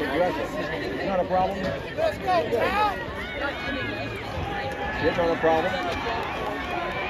If there's a problem, address it. It's not a problem. Let's go. It's not a problem.